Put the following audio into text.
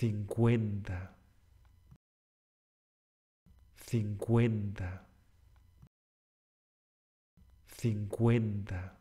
cincuenta, cincuenta, cincuenta.